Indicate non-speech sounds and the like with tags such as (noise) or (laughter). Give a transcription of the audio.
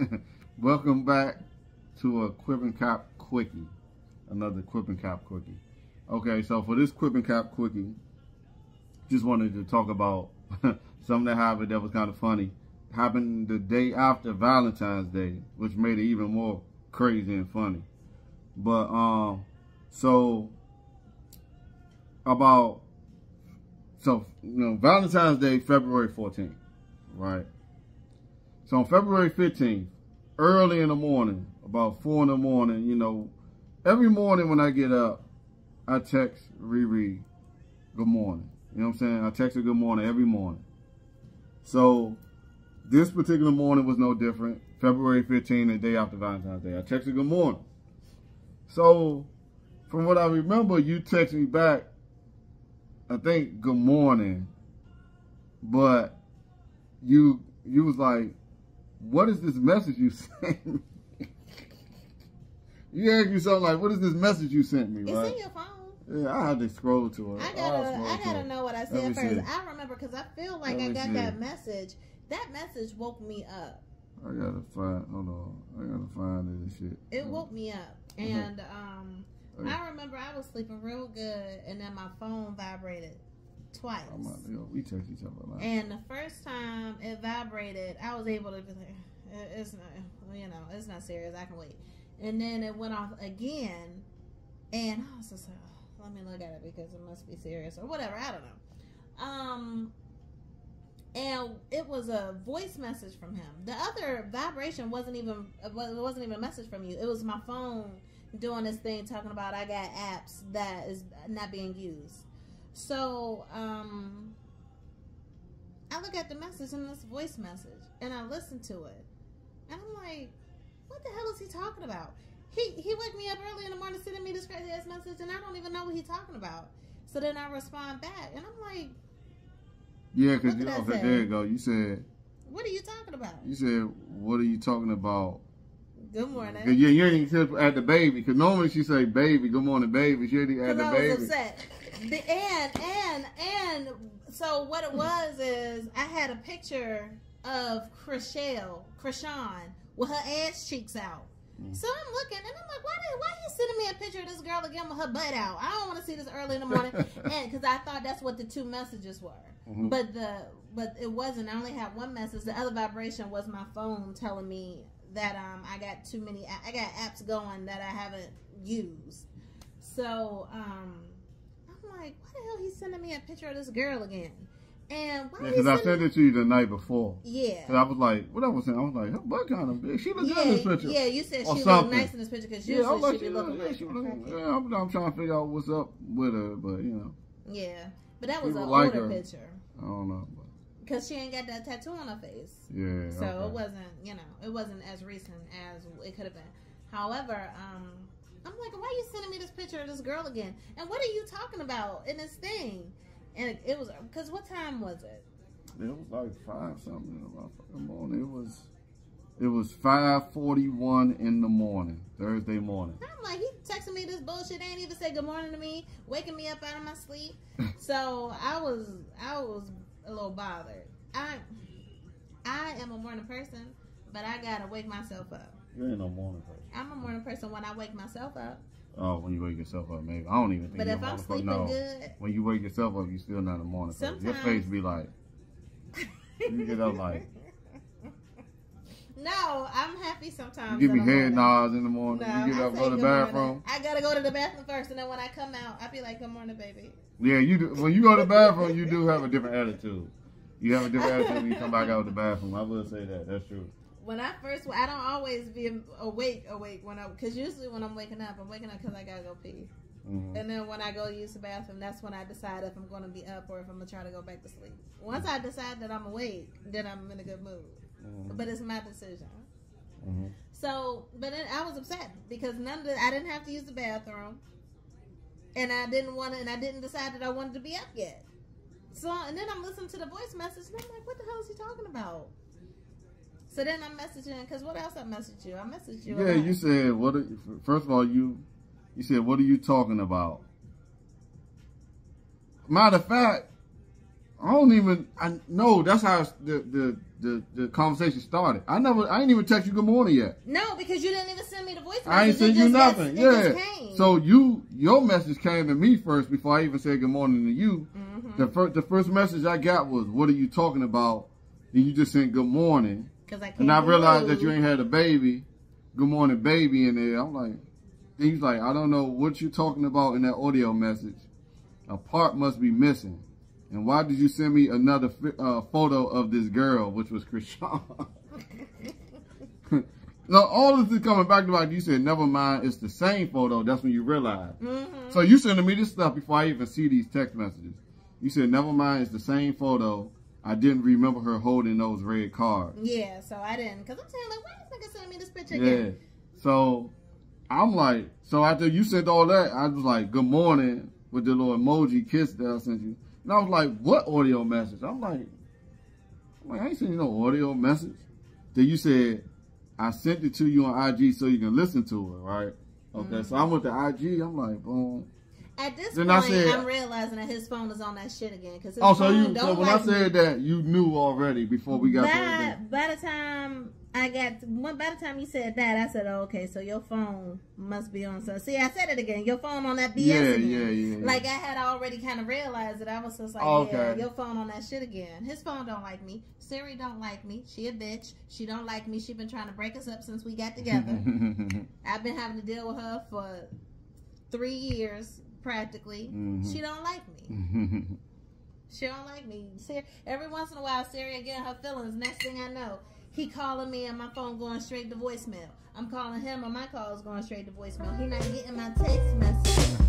(laughs) welcome back to a Quip N Cap Quickie. Another Quip N Cap Quickie. Okay, so for this Quip N Cap Quickie, just wanted to talk about (laughs) something that happened that was kind of funny. Happened the day after Valentine's Day, which made it even more crazy and funny. But, um, so, about, so, you know, Valentine's Day, February 14th, right? So on February 15th, early in the morning, about four in the morning, you know, every morning when I get up, I text RiRi, good morning. You know what I'm saying? I text her good morning every morning. So this particular morning was no different. February 15th, the day after Valentine's Day. I texted good morning. So from what I remember, you texted me back, I think good morning, but you you was like, what is this message you (laughs) sent me? you asked me something like, what is this message you sent me, It's right? in your phone. Yeah, I had to scroll to it. I gotta, I gotta know what I said first. see. I remember because I feel like I got see. that message. That message woke me up. I gotta find, hold on. I gotta find it and shit. It woke me up, and um. I remember I was sleeping real good, and then my phone vibrated twice. I'm not, yo, we text each other a lot. And the first time it vibrated, I was able to be like, "It- it's not, you know, it's not serious. I can wait. And then it went off again, and I was just like, "Oh, let me look at it because it must be serious or whatever. I don't know. Um, and it was a voice message from him. The other vibration wasn't even it wasn't even a message from you. It was my phone doing this thing talking about I got apps that is not being used. So, um, I look at the message and it's a voice message, and I listen to it, and I'm like, "What the hell is he talking about?" He he wake me up early in the morning, sending me this crazy ass message, and I don't even know what he's talking about. So then I respond back, and I'm like, yeah, cause you, okay, there you go. You said, "What are you talking about?" you said, what are you talking about? Good morning. Yeah, you ain't even at the baby. Cause normally she say baby, good morning, baby. She ain't Because at the I was baby. upset. The, and and and so what it was is I had a picture of Chriselle, Krishan, with her ass cheeks out. Mm. So I'm looking and I'm like, why did why he sending me a picture of this girl again with her butt out? I don't want to see this early in the morning, (laughs) and because I thought that's what the two messages were. Mhm. But the but it wasn't. I only had one message. The other vibration was my phone telling me that um I got too many. I got apps going that I haven't used. So um like, why the hell he sending me a picture of this girl again? And why Yeah, cause I sent it to you the night before. yeah. I was like, what I was saying, I was like, her butt kind of bitch? She look good in this picture. yeah, you said Or she something. looked nice in this picture because Yeah, I was like, she look, yeah, like she look, yeah, I'm, I'm trying to figure out what's up with her, but you know, Yeah, but that was an like older her. picture I don't know. Because she ain't got that tattoo on her face. yeah. So okay. it wasn't, you know, it wasn't as recent as it could have been. However, um, I'm like, why are you sending me this picture of this girl again? And what are you talking about in this thing? And it, was because what time was it? It was like five something in the motherfucking morning. It was, it was five forty one in the morning, Thursday morning. I'm like, he texting me this bullshit. Ain't even say good morning to me, waking me up out of my sleep. (laughs) so I was, I was a little bothered. I, I am a morning person, but I gotta wake myself up. You ain't no morning person. I'm a morning person when I wake myself up. Oh, when you wake yourself up, maybe. I don't even think But you're if a I'm sleeping No. good, When you wake yourself up, you're still not a morning person. Your face be like, You get up like- (laughs) No, I'm happy sometimes. you give me head nods in the morning. No, you get I up, go to the good morning. bathroom. I gotta go to the bathroom first, and then when I come out, I be like, "Good morning, baby." Yeah, you do. When you go to the bathroom, you do have a different attitude. You have a different attitude when you come back out of the bathroom. I will say that. That's true. When I first, I don't always be awake, awake when I, because usually when I'm waking up, I'm waking up because I gotta go pee, Mhm. and then when I go use the bathroom, that's when I decide if I'm gonna be up or if I'm gonna try to go back to sleep. Once I decide that I'm awake, then I'm in a good mood. Mhm. But it's my decision. Mhm. So, but then I was upset because none of the, I didn't have to use the bathroom, and I didn't want to, and I didn't decide that I wanted to be up yet. So, and then I'm listening to the voice message, and I'm like, what the hell is he talking about? So then I'm messaging because what else I messaged you? I messaged you. Yeah, you said what? are- First of all, you you said what are you talking about? Matter of fact, I don't even. I know that's how the the the, the conversation started. I never, I ain't even text you good morning yet. No, because you didn't even send me the voice message. I ain't send you nothing. it Yeah. So you, your message came to me first before I even said good morning to you. Mhm. The first, the first message I got was, "What are you talking about?" And you just sent good morning, Because I can't and I realized that you ain't had a baby. Good morning, baby, in there. I'm like, he's like, I don't know what you're talking about in that audio message. A part must be missing. And why did you send me another uh, photo of this girl, which was Krishan? (laughs) no, all this is coming back to like you said. Never mind, it's the same photo. That's when you realize. Mhm. So you sending me this stuff before I even see these text messages. You said, never mind, it's the same photo. I didn't remember her holding those red cards. Yeah, so I didn't. Because I'm saying, like, why this nigga sending me this picture Yeah. again? So I'm like, so after you sent all that, I was like, good morning with the little emoji kiss that I sent you. And I was like, what audio message? I'm like, I'm like, I ain't sending no audio message. Then you said, I sent it to you on IG so you can listen to it, right? Okay, so mm-hmm. I went to IG. I'm like, boom. At this Then point, said- I'm realizing that his phone is on that shit again. Because his Oh, so you, don't so when like I said that, you knew already before we got by, by the time I got, by the time you said that, I said, oh, okay, so your phone must be on. So see, I said it again. Your phone on that BS Yeah, again. yeah, yeah, yeah. Like I had already kind of realized that I was just like, Oh, yeah, your phone on that shit again. His phone don't like me. Siri don't like me. She a bitch. She don't like me. She been trying to break us up since we got together. (laughs) I've been having to deal with her for three years practically. Mhm. She don't like me. She don't like me. Siri, every once in a while, Siri again her feelings. Next thing I know, he calling me and my phone going straight to voicemail. I'm calling him and my call is going straight to voicemail. He not getting my text message.